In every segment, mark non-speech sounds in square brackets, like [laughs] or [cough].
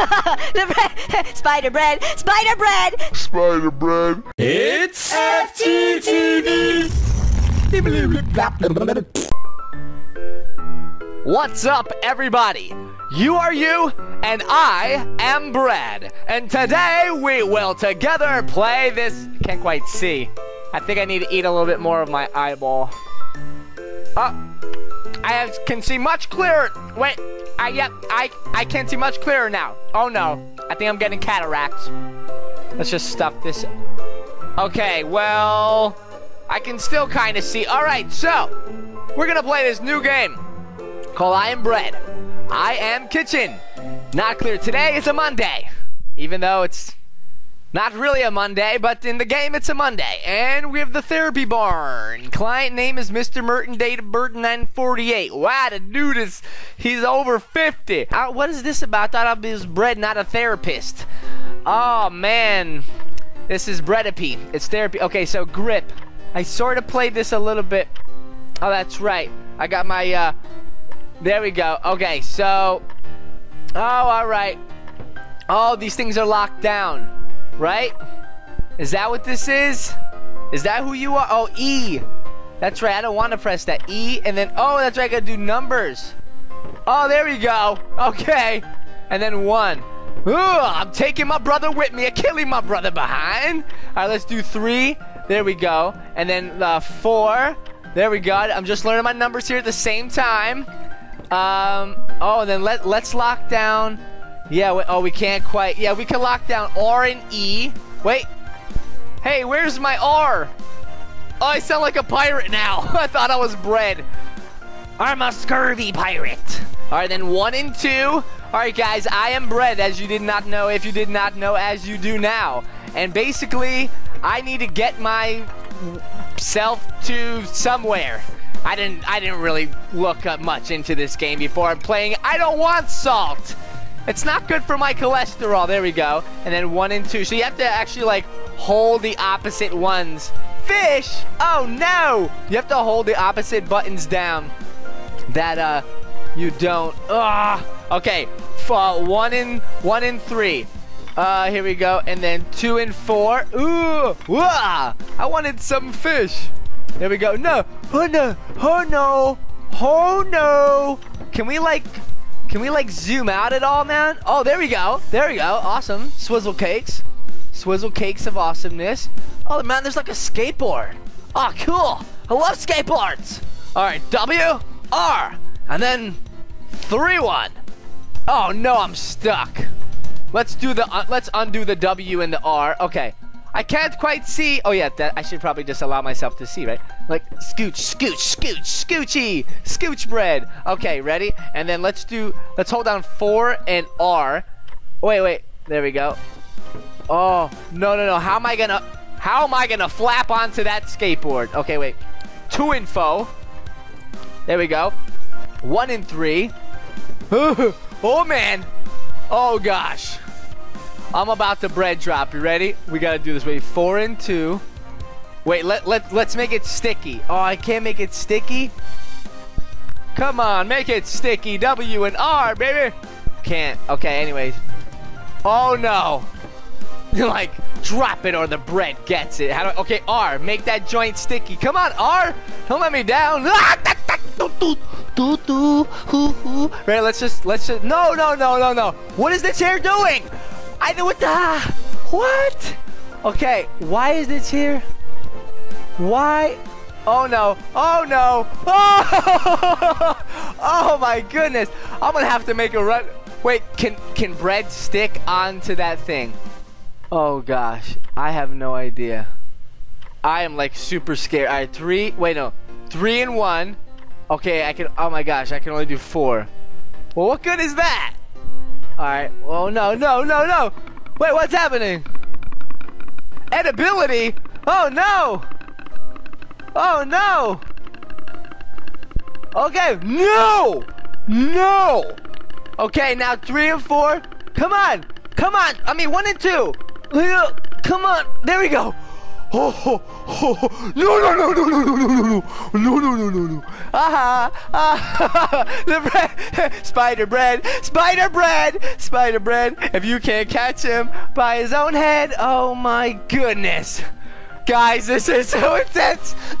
[laughs] the bread, [laughs] spider bread, spider bread. Spider bread. It's FGTeeV. What's up, everybody? You are you, and I am Brad. And today we will together play this. Can't quite see. I think I need to eat a little bit more of my eyeball. Oh, I have, can see much clearer. Wait, I yep, I I can't see much clearer now. Oh no, I think I'm getting cataracts. Let's just stuff this. Okay, well, I can still kind of see. All right, so we're gonna play this new game called I Am Bread. I Am Kitchen. Not clear today. is a Monday, even though it's not really a Monday, but in the game it's a Monday. And we have the therapy barn. Client name is Mr. Merton, date of birth 948. Wow, the dude is, he's over 50. Uh, what is this about? I thought I was bread, not a therapist. Oh, man. This is breadapy. It's therapy. Okay, so grip. I sort of played this a little bit. Oh, that's right. I got my, uh, there we go. Okay, so, oh, all right. Oh, these things are locked down right? Is that what this is? Is that who you are? Oh, E. That's right. I don't want to press that. E, and then, oh, that's right. I got to do numbers. Oh, there we go. Okay. And then one. Ooh, I'm taking my brother with me. I'm killing my brother behind. All right, let's do three. There we go. And then uh, four. There we go. I'm just learning my numbers here at the same time. Um, oh, and then let, let's lock down yeah, wait, oh, we can't quite. Yeah, we can lock down R and E. Wait. Hey, where's my R? Oh, I sound like a pirate now. [laughs] I thought I was bread. I'm a scurvy pirate. All right, then one and two. All right, guys, I am bread, as you did not know, if you did not know, as you do now. And basically, I need to get myself to somewhere. I didn't, I didn't really look up much into this game before I'm playing. I don't want salt. It's not good for my cholesterol. There we go. And then one and two. So you have to actually like hold the opposite ones. Fish! Oh no! You have to hold the opposite buttons down. That uh you don't. Ugh. Okay. For one and one and three. Uh, here we go. And then two and four. Ooh! Wah! I wanted some fish. There we go. No! Oh no! Oh no! Oh no! Can we like can we like zoom out at all, man? Oh, there we go. There we go. Awesome. Swizzle cakes. Swizzle cakes of awesomeness. Oh, man, there's like a skateboard. Oh, cool. I love skateboards. All right, W, R, and then 3-1. Oh, no, I'm stuck. Let's do the, uh, let's undo the W and the R. Okay. I can't quite see. Oh, yeah, that I should probably just allow myself to see, right? Like, scooch, scooch, scooch, scoochy, scooch bread. Okay, ready? And then let's do, let's hold down 4 and R. Wait, wait. There we go. Oh, no, no, no. How am I gonna, how am I gonna flap onto that skateboard? Okay, wait. 2 and four. There we go. 1 and 3. [laughs] oh, man. Oh, gosh. I'm about to bread drop. You ready? We gotta do this. Wait, four and two. Wait, let, let, let's make it sticky. Oh, I can't make it sticky? Come on, make it sticky. W and R, baby. Can't. Okay, anyways. Oh, no. You're [laughs] like, drop it or the bread gets it. How do I, okay, R, make that joint sticky. Come on, R. Don't let me down. [laughs] Ah, right, let's just, let's just, no, no, no, no, no. What is the chair doing? I know what the... What? Okay, why is this here? Why? Oh no. Oh no. Oh! [laughs] oh my goodness. I'm gonna have to make a run. Wait, can can bread stick onto that thing? Oh gosh. I have no idea. I am like super scared. Alright, three. Wait, no. Three and one. Okay, I can. Oh my gosh, I can only do four. Well, what good is that? Alright. Oh, no, no, no, no. Wait, what's happening? Edibility? Oh, no. Oh, no. Okay. No. No. Okay, now three and four. Come on. Come on. I mean, one and two. Come on. There we go. Oh, oh, oh, no, no, no, no, no, no, no, no, no, no, no, no, no, no. Aha, ah, [laughs] the bread, [laughs] spider bread, spider bread, spider bread. If you can't catch him by his own head, oh my goodness. Guys, this is so [laughs] intense. [laughs]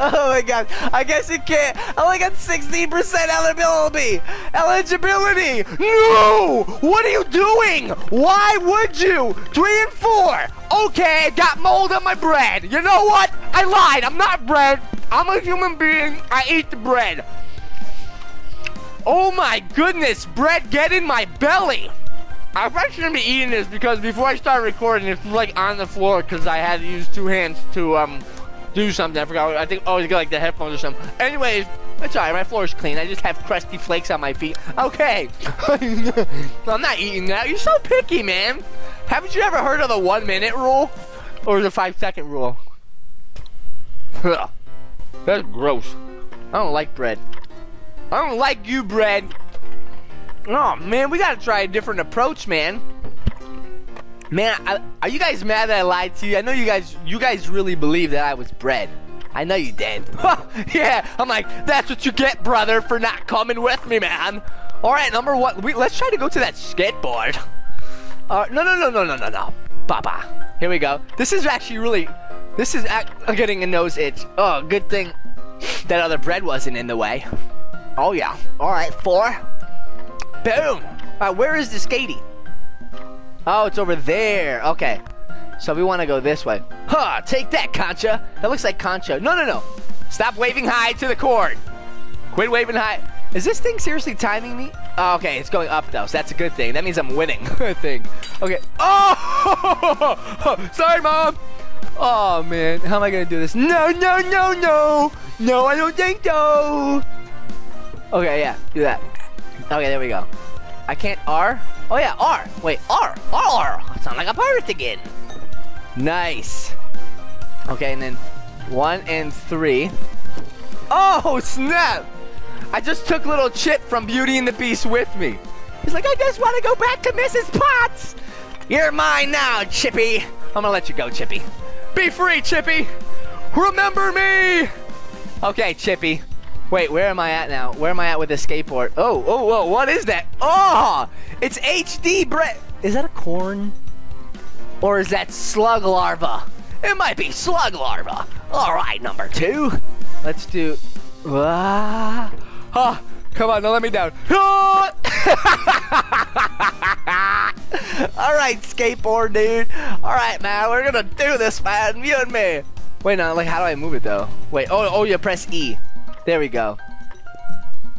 Oh, my god. I guess you can't. I only got 16% edibility. Edibility. No. What are you doing? Why would you? Three and four. Okay, I got mold on my bread. You know what? I lied. I'm not bread. I'm a human being. I eat the bread. Oh my goodness. Bread, get in my belly. I probably shouldn't be eating this because before I started recording, it's like on the floor because I had to use two hands to um do something. I forgot. I think oh, you got like the headphones or something. Anyways, it's alright. My floor is clean. I just have crusty flakes on my feet. Okay. [laughs] I'm not eating that. You're so picky, man. Haven't you ever heard of the one minute rule or the five second rule? That's gross. I don't like bread. I don't like you, bread. Oh man, we gotta try a different approach, man. Man, I, are you guys mad that I lied to you? I know you guys, you guys really believe that I was bread. I know you did. [laughs] yeah, I'm like, that's what you get, brother, for not coming with me, man. All right, number one, we, let's try to go to that skateboard. Uh, no, no, no, no, no, no, no. Baba. Here we go. This is actually really, this is I'm getting a nose itch. Oh, good thing that other bread wasn't in the way. Oh yeah. All right, four. Boom. All right, where is the skating? Oh, it's over there. Okay. So we want to go this way. Huh, take that, Concha. That looks like Concha. No, no, no. Stop waving high to the cord. Quit waving high. Is this thing seriously timing me? Oh, okay, it's going up though, so that's a good thing. That means I'm winning, [laughs] Good thing. Okay. Oh! [laughs] Sorry, Mom. Oh, man. How am I going to do this? No, no, no, no. No, I don't think so. Okay, yeah, do that. Okay, there we go. I can't R? Oh yeah, R. Wait, R. R. I sound like a pirate again. Nice. Okay, and then one and three. Oh, snap. I just took little Chip from Beauty and the Beast with me. He's like, I just want to go back to Mrs. Potts. You're mine now, Chippy. I'm gonna let you go, Chippy. Be free, Chippy. Remember me. Okay, Chippy. Wait, where am I at now? Where am I at with the skateboard? Oh, oh, oh, what is that? Oh, it's HD bread. Is that a corn? Or is that slug larva? It might be slug larva. All right, number two. Let's do. Ah, ah come on, don't let me down. [laughs] All right, skateboard dude. All right, man, we're gonna do this, man. You and me. Wait, no, like, how do I move it though? Wait, oh, oh, you press E. There we go.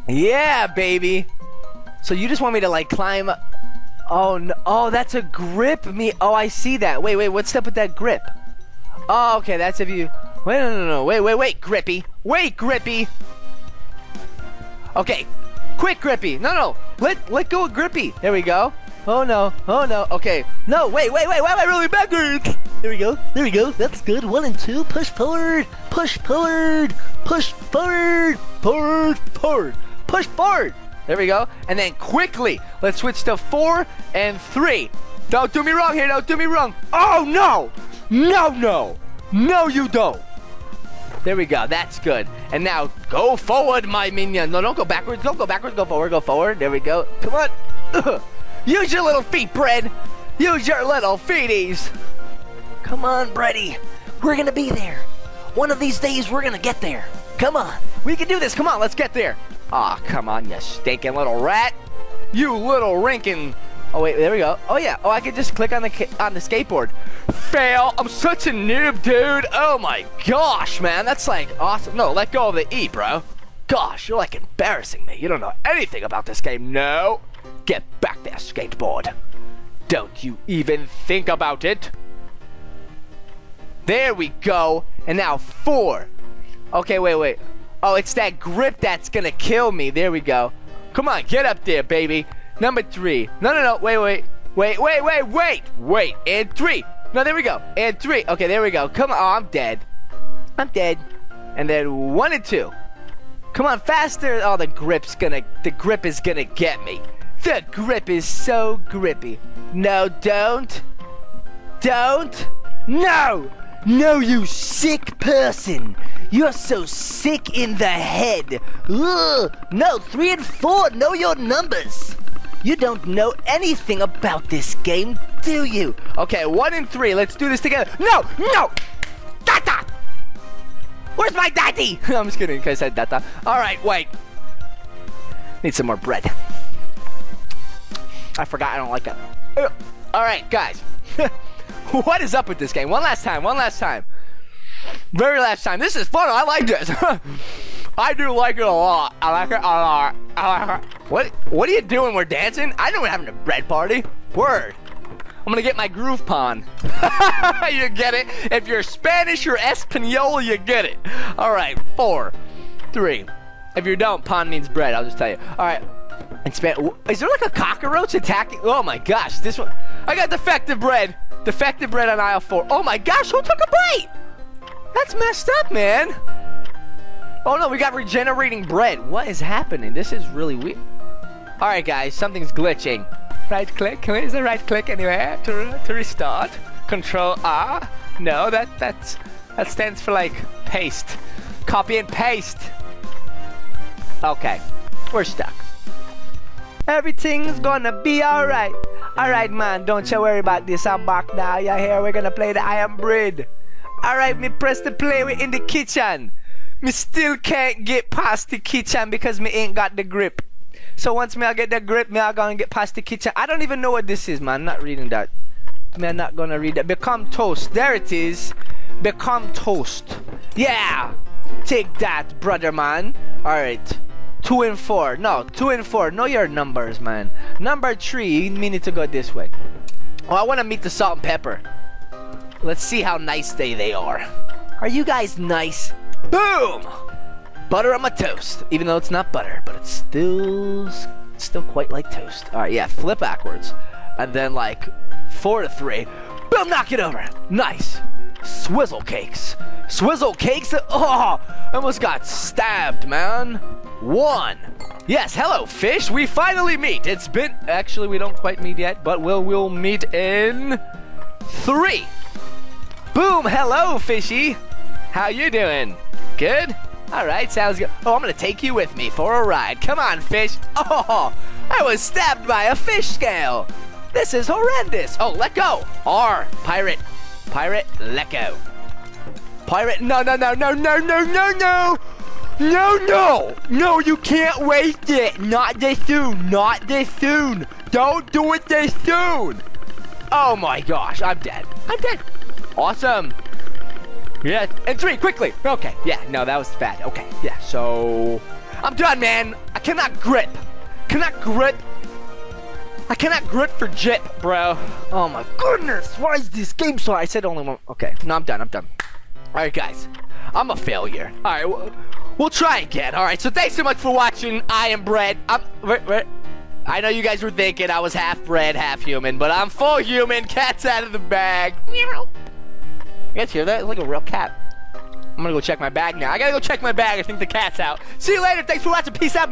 Yeah, baby. So you just want me to like climb? Oh no! Oh, that's a grip me. Oh, I see that. Wait, wait. What's up with that grip? Oh, okay. That's if you. Wait, no, no, no. Wait, wait, wait. Grippy. Wait, Grippy. Okay. Quick, Grippy. No, no. Let let go of Grippy. There we go. Oh no. Oh no. Okay. No. Wait, wait, wait. Why am I rolling backwards? There we go. There we go. That's good. One and two. Push forward. Push forward. Push forward. Forward. Forward. Push forward. There we go. And then quickly, let's switch to four and three. Don't do me wrong here. Don't do me wrong. Oh no. No, no. No, you don't. There we go. That's good. And now go forward, my minion. No, don't go backwards. Don't go backwards. Go forward. Go forward. There we go. Come on. [laughs] Use your little feet, bread. Use your little feeties. Come on, Brady. We're gonna be there. One of these days, we're gonna get there. Come on. We can do this. Come on, let's get there. Aw, oh, come on, you stinking little rat. You little rinkin'. Oh wait, there we go. Oh yeah. Oh, I could just click on the on the skateboard. Fail. I'm such a noob, dude. Oh my gosh, man. That's like awesome. No, let go of the E, bro. Gosh, you're like embarrassing me. You don't know anything about this game. No. Get back there, skateboard. Don't you even think about it. There we go. And now four. Okay, wait, wait. Oh, it's that grip that's gonna kill me. There we go. Come on, get up there, baby. Number three. No, no, no. Wait, wait. Wait, wait, wait, wait. Wait. And three. No, there we go. And three. Okay, there we go. Come on. Oh, I'm dead. I'm dead. And then one and two. Come on, faster. Oh, the grip's gonna, the grip is gonna get me. The grip is so grippy. No, don't. don't. No! No, you sick person! You're so sick in the head! Ugh! No, three and four, know your numbers! You don't know anything about this game, do you? Okay, one and three. Let's do this together. No, no! Data! Where's my daddy? [laughs] I'm just kidding, I said data. Alright, wait. Need some more bread. I forgot I don't like it. Alright, guys. [laughs] what is up with this game? One last time, one last time. Very last time. This is fun. I like this. [laughs] I do like it a lot. I like it a lot. I like it. What? What are you doing? We're dancing? I know we're having a bread party. Word. I'm gonna get my groove pan. [laughs] you get it? If you're Spanish or Espanol, you get it. All right, four, three. If you don't, pan means bread. I'll just tell you. All right. In Spanish, is there like a cockroach attacking? Oh my gosh, this one. I got defective bread. Defective bread on aisle four. Oh my gosh, who took a bite? That's messed up, man. Oh no, we got regenerating bread. What is happening? This is really weird. All right, guys, something's glitching. Right click. Is the right click anywhere to to restart? Control R. No, that that's that stands for like paste. Copy and paste. Okay, we're stuck. Everything's gonna be alright. Alright, man, don't you worry about this. I'm back now. You're here. We're gonna play the I Am Bread. Alright, me press the play. We're in the kitchen. Me still can't get past the kitchen because me ain't got the grip. So once me I get the grip, me I gonna get past the kitchen. I don't even know what this is, man. Not reading that. Me I'm not gonna read that. Become toast. There it is. Become toast. Yeah. Take that, brother man. Alright. Two and four. No, two and four. Know your numbers, man. Number three, we need to go this way. Oh, I want to meet the salt and pepper. Let's see how nice they, they are. Are you guys nice? Boom! Butter on my toast. Even though it's not butter, but it's still still quite like toast. Alright, yeah, flip backwards. And then like four to three. Boom, knock it over. Nice. Swizzle cakes. Swizzle cakes? [laughs] Oh, I almost got stabbed, man. One. Yes, hello, fish. We finally meet. It's been... Actually, we don't quite meet yet, but we'll, we'll meet in... Three. Boom, hello, fishy. How you doing? Good? All right, sounds good. Oh, I'm gonna take you with me for a ride. Come on, fish. [laughs] Oh, I was stabbed by a fish scale. This is horrendous. Oh, let go. R, pirate. Pirate, let go. Pirate, no, no, no, no, no, no, no, no. No, no. No, you can't waste it. Not this soon. Not this soon. Don't do it this soon. Oh my gosh, I'm dead. I'm dead. Awesome. Yeah, and three, quickly. Okay, yeah, no, that was bad. Okay, yeah, so... I'm done, man. I cannot grip. Cannot grip. I cannot grip for jip, bro. Oh my goodness, why is this game so... I said only one... Okay, no, I'm done, I'm done. Alright, guys. I'm a failure. Alright, we'll, we'll try again. Alright, so thanks so much for watching I Am Bread. I'm... I know you guys were thinking I was half bread, half human, but I'm full human. Cat's out of the bag. Meow. You guys hear that? It's like a real cat. I'm gonna go check my bag now. I gotta go check my bag. I think the cat's out. See you later. Thanks for watching. Peace out.